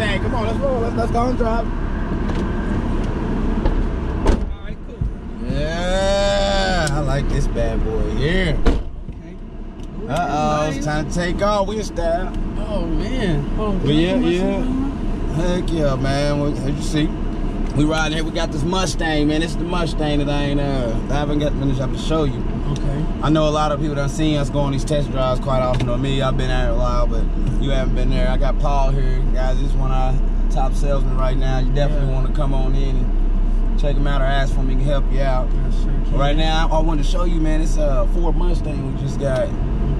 Come on, let's roll. Let's, let's go and drive. All right, cool. Yeah, I like this bad boy here. Okay. Uh oh, it's time to take off. We in style. Oh man. Oh, Well, yeah, yeah. Heck yeah, man. As you see, we riding here. We got this Mustang, man. It's the Mustang that I ain't uh, I haven't got finished up to show you. Okay. I know a lot of people done seen us go on these test drives quite often. Or me, I've been there a while, but you haven't been there. I got Paul here, guys. This one of our top salesmen right now. You definitely Yeah. want to come on in and check him out or ask for him. He can help you out. I sure. Right now, I wanted to show you, man. It's a Ford Mustang we just got.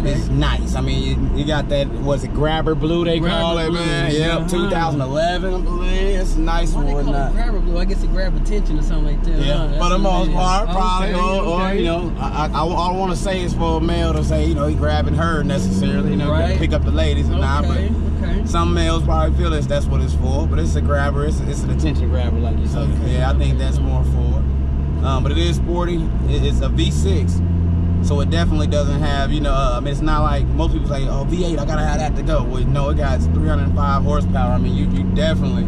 Okay. It's nice. I mean, you, you got that. Was it grabber blue? They call Grabber it, blue, man. Yep, uh-huh. 2011, I believe. It's a nice Why they one. call uh, it grabber blue? I guess it grab attention or something like that. yeah, huh? for the most part, probably, Okay, or, or you know, I, I, I don't want to say it's for a male to say, you know, he grabbing her necessarily, you know, Right. pick up the ladies or not, but Okay, okay. some males probably feel it's, that's what it's for, but it's a grabber, it's, it's an attention grabber, like you said. Okay, Yeah, I think that's more for it. Um, but it is sporty. It's a V6, so it definitely doesn't have, you know, uh, I mean, it's not like most people say, oh, V8, I gotta have that to go. Well, no, it got 305 horsepower. I mean, you, you definitely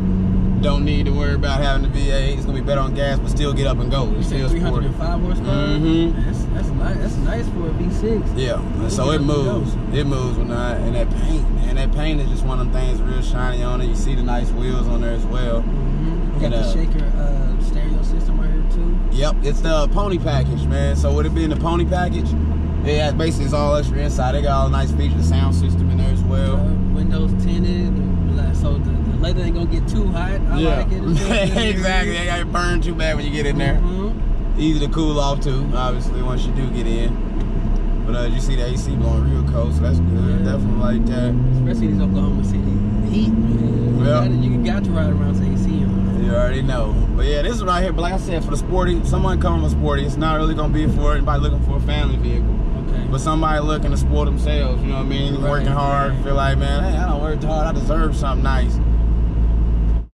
don't need to worry about having the V8. It's gonna be better on gas, but still get up and go. It's still 305 horsepower. Mhm. That's that's nice. That's nice for a V6. Yeah, so it up and go. moves. It moves when I and that paint, man. That paint is just one of them things real shiny on it. You see the nice wheels on there as well. Got And, the shaker uh, stereo system right here too. Yep, it's the pony package, man. So would it be in the pony package? Yeah, basically it's all extra inside. They got all the nice features, sound system in there as well. Uh, windows tinted, so the, the leather ain't gonna get too hot. I yeah, like it. It's real good. exactly. They got burn too bad when you get in there. Mhm. Easy to cool off too, obviously once you do get in. But uh, you see the AC blowing real cold, so that's good. Yeah. Definitely like that. Especially these Oklahoma City heat, man. You, Yeah. gotta, you got to ride around with AC. You already know. But yeah, this is right here. But like I said, for the sporty, someone coming with sporty, it's not really gonna be for anybody looking for a family vehicle. Okay. But somebody looking to sport themselves, you know what I mean? Right, Working hard, right. feel like, man, hey, I don't work hard, I deserve something nice.